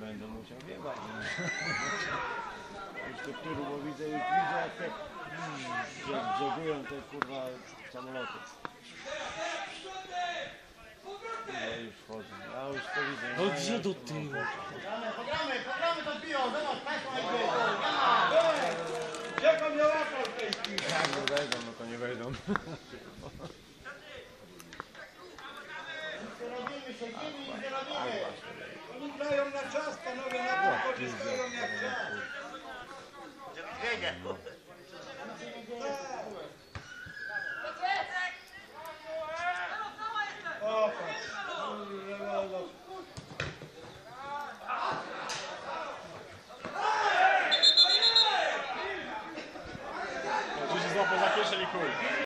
Będę musiał wiewać. Już do któru, bo widzę, widzę jak te że brzegują te kurwa samoloty. Ja już wchodzę. Ja już to widzę. No gdzie do tyłu? Pogramy, pogramy to piją, zobacz, Państwo idzie. Jak nie wejdą, no to nie wejdą. Grają na czas, panowie, na to korzystają jak czas. O, Dziś złapał za kieszeń i chuj.